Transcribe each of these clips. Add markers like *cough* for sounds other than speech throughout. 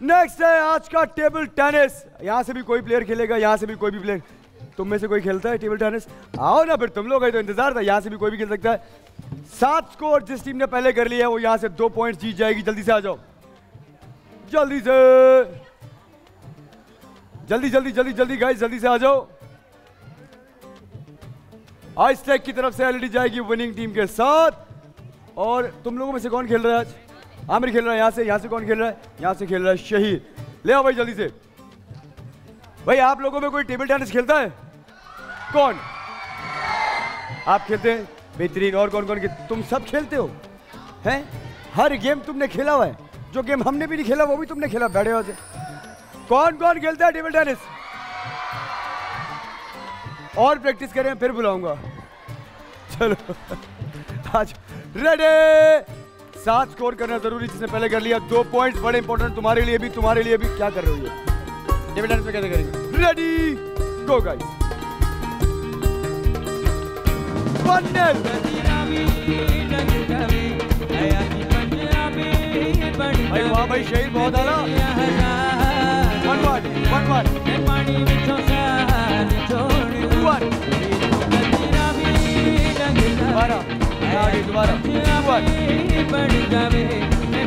Next है आज का टेबल टेनिस यहाँ से भी कोई प्लेयर खेलेगा, यहाँ से भी कोई भी प्लेयर तुम में से कोई खेलता है टेबल टेनिस आओ ना फिर, तुम लोग तो इंतज़ार था, यहाँ से भी कोई भी खेल सकता है. सात स्कोर जिस टीम ने पहले कर लिया है, वो यहाँ से दो पॉइंट जीत जाएगी. जल्दी से आ जाओ. जल्दी से. जल्दी जल्दी जल्दी जल्दी गाइस जल्दी से आ जाओ. आइस टेक की तरफ़ से एलईडी जाएगी विनिंग टीम के साथ. और तुम लोगों में से कौन खेल रहा है आज? आमिर खेल रहा है, यहाँ से यहाँ से कौन खेल रहा है? यहाँ से खेल रहा है शहीद। ले आओ भाई, जल्दी से। भाई, आप लोगों में कोई टेबल टेनिस खेलता है? कौन? आप खेलते हैं? बेहतरीन। और कौन कौन तुम सब खेलते हो? हैं? हर गेम तुमने खेला हुआ है। जो गेम हमने भी नहीं खेला, वो भी तुमने खेला। बैठे हो से कौन कौन खेलता है टेबल टेनिस और प्रैक्टिस करें, फिर बुलाऊँगा। चलो। *laughs* आज रेडी सात स्कोर करना ज़रूरी जिसने पहले कर लिया। दो पॉइंट्स बड़े इंपॉर्टेंट तुम्हारे लिए भी, तुम्हारे लिए भी। क्या कर रहे हो? ये टेबल में कैसे करेंगे? रेडी गो गाइस भाई, वाह भाई शहीद बहुत आला वन वन वन वन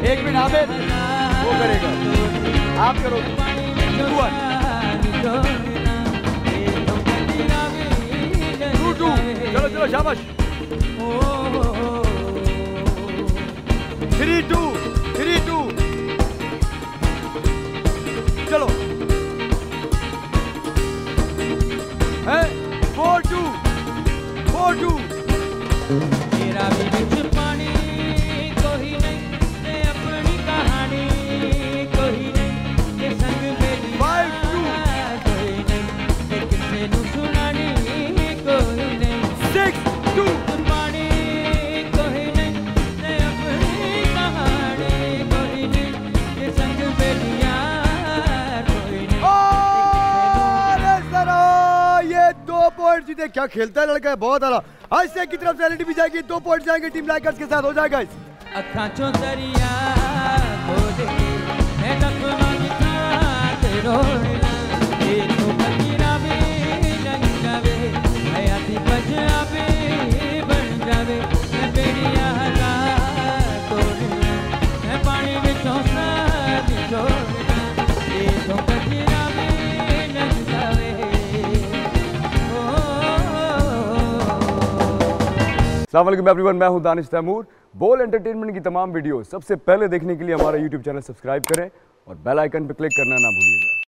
एक मिनट आमिर वो करेगा आप करोगे टू टू चलो चलो शाबाश थ्री टू थ्री टू चलो है फोर टू फोर टू तेरा भी पॉइंट जीते। क्या खेलता है लड़का? है बहुत आला आज से की तरफ़ से एलईडी भी जाएगी। दो पॉइंट जाएँगे टीम लाइकर्स के साथ। हो जाएगा ਓ एवरी वन मैं हूँ दानिश तैमूर। बोल एंटरटेनमेंट की तमाम वीडियो सबसे पहले देखने के लिए हमारा यूट्यूब चैनल सब्सक्राइब करें और बेल आइकन पर क्लिक करना ना भूलिएगा।